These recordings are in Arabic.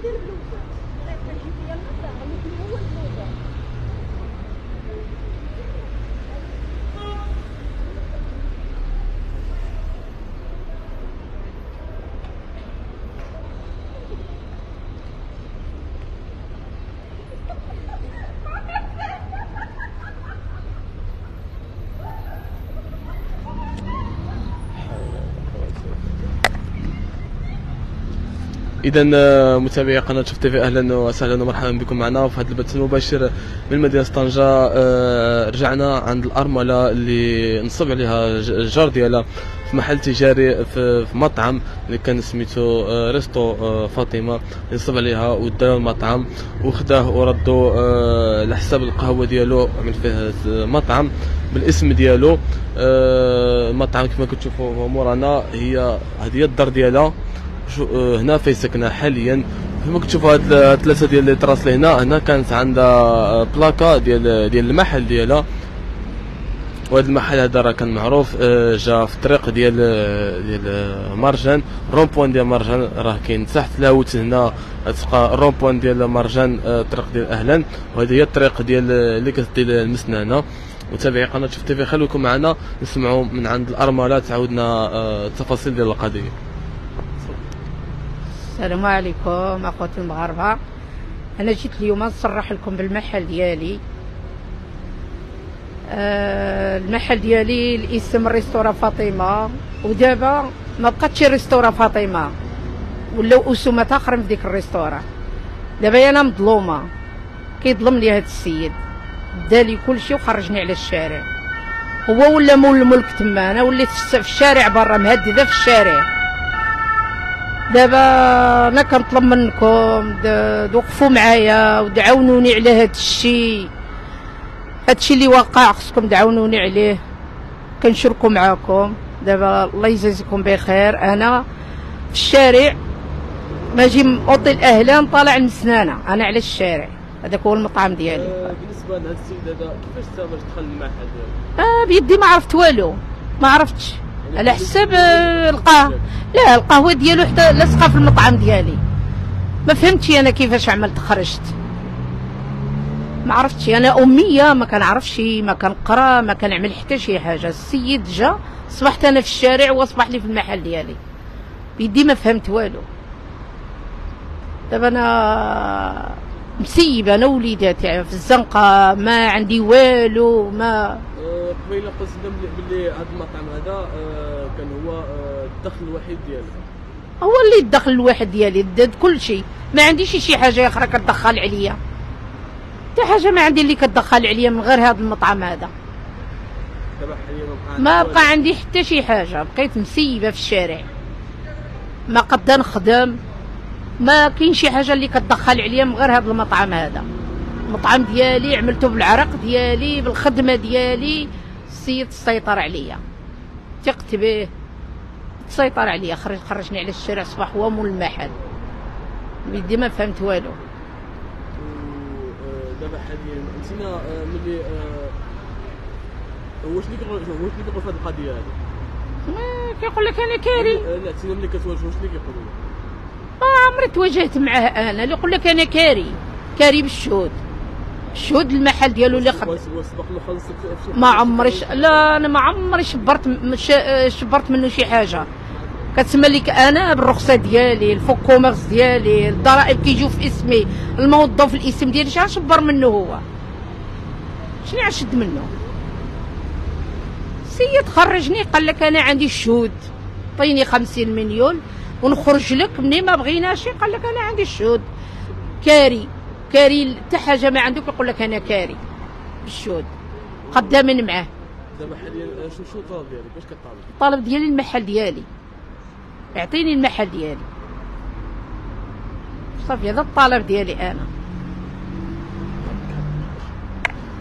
ندير بلوزه هو البلوزه متابعي قناة شوف تيفي أهلا وسهلا ومرحبا بكم معنا. في هذا البث المباشر من مدينة طنجة آه، رجعنا عند الأرملة اللي نصب عليها الجار ديالها في محل تجاري في, مطعم اللي كان سميتو آه، resto آه، فاطمة. نصب عليها وداو المطعم وخداه وردو على حساب القهوة ديالو. عمل فيه مطعم بالاسم ديالو. المطعم كما كتشوفوا مورانا. هي هذه هي الدار ديالها. آه، هنا في ساكنه حاليا. كما كتشوفوا هاد الثلاثة ديال les terrasses هنا هنا كانت عندها آه، plaque ديال ديال المحل ديالها. وهذا المحل هذا راه كان معروف آه، جا في الطريق ديال ديال مرجان. rond-point ديال مرجان راه كاين. تحت هنا تلقى rond-point ديال مرجان الطريق ديال أهلا وهذه هي الطريق ديال اللي كتدي المسنانه متابعي قناة شوف تيفي خليكم معنا نسمعوا من عند الأرملة تعاودنا التفاصيل ديال القضية. السلام عليكم اخواتي المغاربة. أنا جيت اليوم نصرح لكم بالمحل ديالي. آه المحل ديالي الاسم ريستورا فاطمة. ودابا ما بقاتش ريستورا فاطمة. ولاو اسومات آخرين في ديك الريستورا دابا أنا مظلومة. كيظلمني هذا السيد. دالي كلشي وخرجني على الشارع. هو ولا مول الملك تما؟ أنا وليت في الشارع برا مهددة في الشارع. دابا أنا كنطلب منكم توقفوا معايا ودعونوني على هذا الشيء هذا الشيء اللي واقع خصكم تعاونوني عليه. كنشركوا معاكم. دابا الله يجازيكم بخير. أنا في الشارع ماجي اوطي أهلا طالع المسنانة. أنا على الشارع. هذاك هو المطعم ديالي. آه بالنسبة لهذا السيد هذا كيفاش انت باش دخل المعهد آه بيدي ما عرفت والو. ما عرفتش. على حساب القهوه لا القهوة ديالو حتى لصقة في المطعم ديالي. ما فهمتش أنا كيفاش عملت خرجت. ما عرفتش. أنا اميه ما كنعرفش ما كنقرأ ما كنعمل حتى شي حاجة. السيد جا صبحت أنا في الشارع واصبح لي في المحل ديالي. بيدي ما فهمت والو. دابا أنا مسيبة أنا وليداتي في الزنقة ما عندي والو ما قبيله قلت لنا باللي هذا المطعم هذا آه، كان هو آه، الدخل الوحيد ديالك هو اللي الدخل الواحد ديالي داد كل شيء. ما عنديش شي حاجة آخرى كتدخل عليا. حتى حاجة ما عندي اللي كتدخل عليا من غير هذا المطعم هذا. ما بقى عندي حتى شي حاجة. بقيت مسيبة في الشارع. ما قد نخدم. ما كاين شي حاجة اللي كتدخل عليا من غير هذا المطعم هذا. المطعم ديالي عملته بالعرق ديالي بالخدمة ديالي. السيد سيطر عليا. ثقت به. تسيطر عليا. خرج خرجني على الشارع صباح هو مول المحل. بيدي ما فهمت والو. دابا حاليا انتينا آه، ملي آه، واش اللي كيقول واش اللي كيقول في هذه القضية هذه؟ كيقول لك أنا كاري. لا انتينا ملي كتواجهوا واش اللي كيقولوا؟ ما عمري تواجهت معاه أنا. اللي يقول لك أنا كاري. كاري بالشهود. شهود المحل ديالو اللي خد. ما عمري لا أنا ما عمري شبرت شبرت منه شي حاجة. كتسمى لك أنا بالرخصة ديالي الفوق كوميرس ديالي الضرائب كيجيو في اسمي الموظف الاسم ديالي شحال شبر منه هو؟ شنو عشد منه؟ سيد خرجني قال لك أنا عندي الشهود عطيني خمسين مليون ونخرج لك مني ما بغيناش. قال لك أنا عندي الشهود كاري. كاري حتى حاجة ما عندك يقول لك أنا كاري. بالشهود قدامي معاه. دابا حاليا شو شو الطلب ديالك واش كطالب؟ الطلب ديالي المحل ديالي. اعطيني المحل ديالي. صافي هذا الطلب ديالي أنا.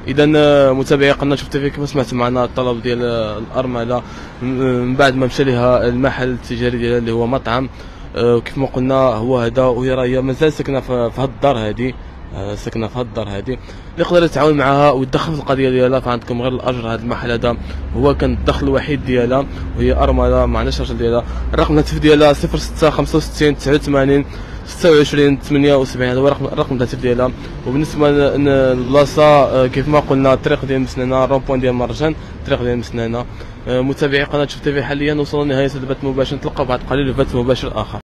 اذا آه، متابعي قناة شفت فيك كما سمعت معنا الطلب ديال آه، الأرملة؟ من بعد ما مشى لها المحل التجاري ديالها اللي هو مطعم. آه، وكيف ما قلنا هو هذا وهي راه مازال ساكنة في هذه الدار هذه. ساكنه في الدار هذه. اللي يقدر يتعاون معها ويدخل في القضية ديالها فعندكم غير الأجر هذا المحل هذا. هو كان الدخل الوحيد ديالها وهي أرملة ما عندهاش ديالها. الرقم الهاتف ديالها 06 65 89 26 78 هذا هو الرقم الرقم الهاتف ديالها. وبالنسبة للبلاصه آه، كيف ما قلنا الطريق ديال مسنانه rond-point ديال مرجان الطريق ديال مسنانه آه، متابعي قناة شوف تيفي حاليا وصلنا لنهاية البث المباشر نتلقى بعد قليل في بث مباشر آخر.